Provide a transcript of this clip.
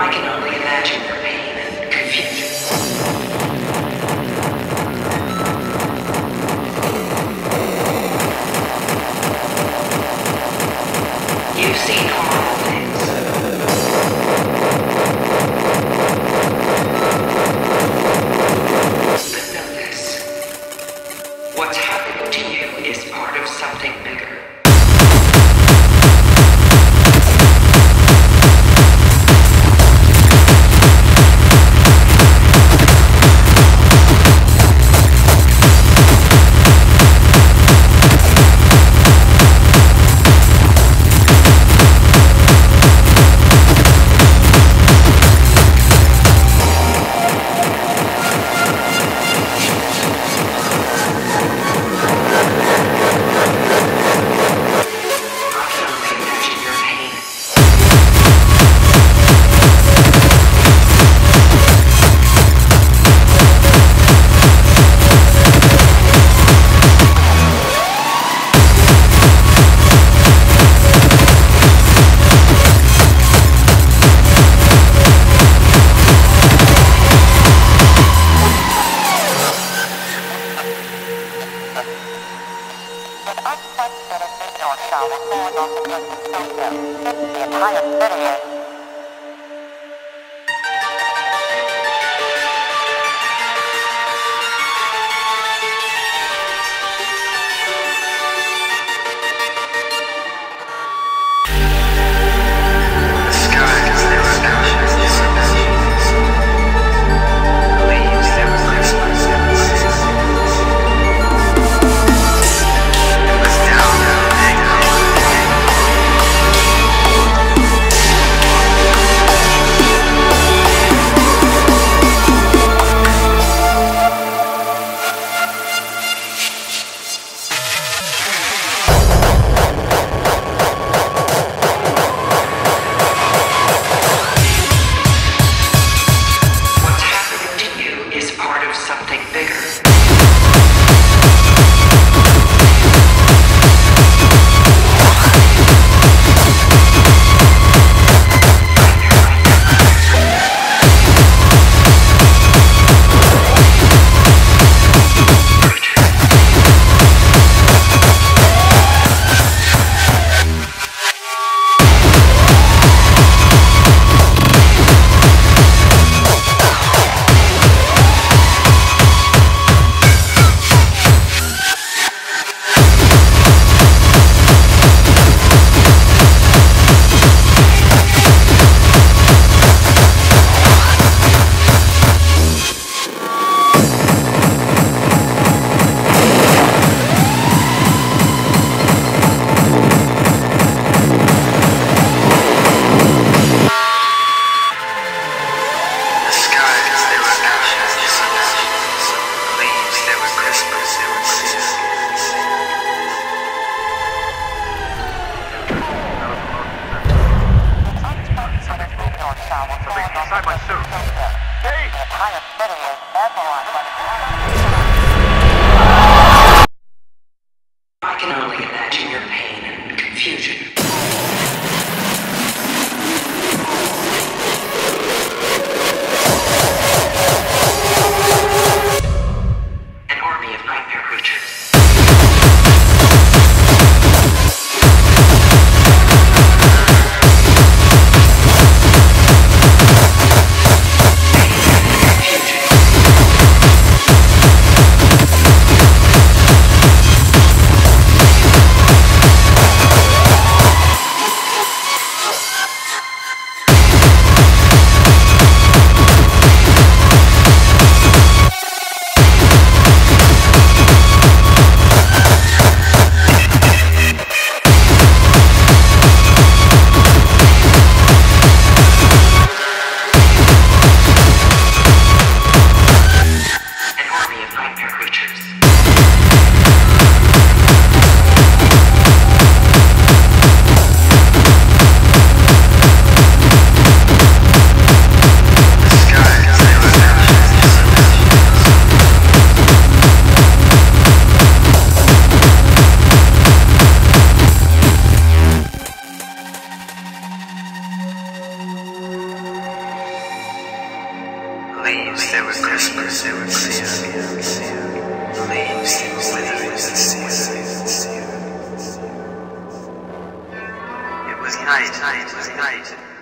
imagine your pain and confusion. You've seen horrible things. But know this. What's happening to you is part of something bigger. Entire I can only imagine your pain and confusion. leaves there with Christmas, they were sin. Leaves there. It was night, night, it was night.